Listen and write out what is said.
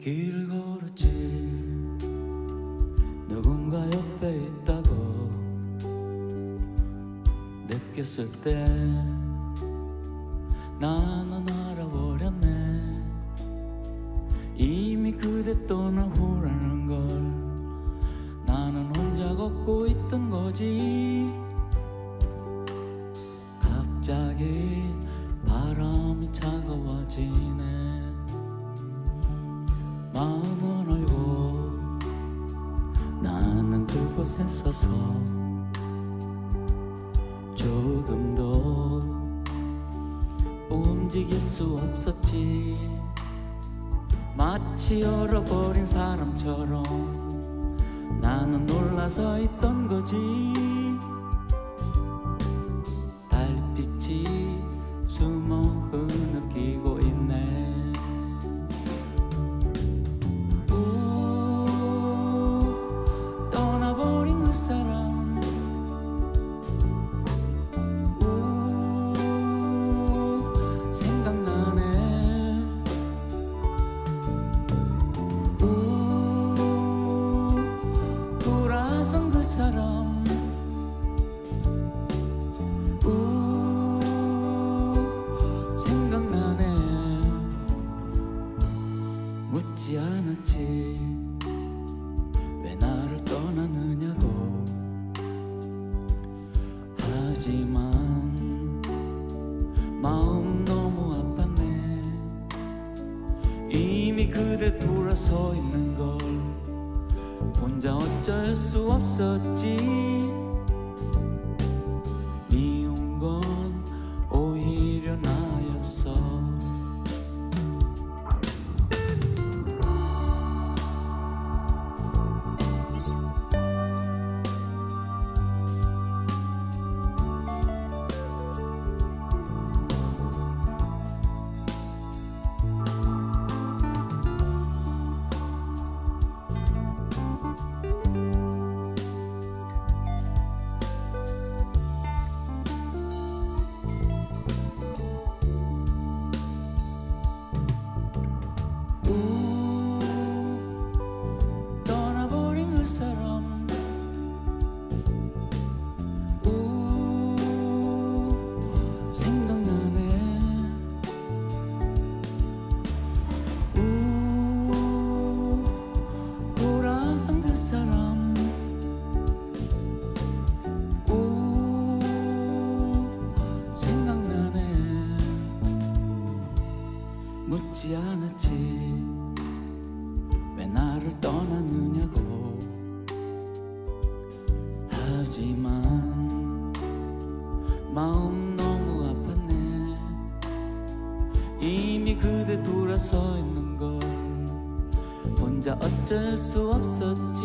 길 걸었지. 누군가 옆에 있다고 느꼈을 때 나는 알아버렸네. 이미 그대 떠나오라는 걸 나는 혼자 걷고 있던 거지. 갑자기 바람이 차가워지네 마음은 알고 나는 그곳에 서서 조금도 움직일 수 없었지. 마치 얼어버린 사람처럼 나는 놀라서 있던 거지 않았지. 왜 나를 떠났느냐고. 하지만 마음 너무 아팠네. 이미 그대 돌아서 있는 걸 혼자 어쩔 수 없었지 묻지 않았지. 왜 나를 떠났느냐고. 하지만 마음 너무 아팠네. 이미 그대 돌아서 있는 걸 혼자 어쩔 수 없었지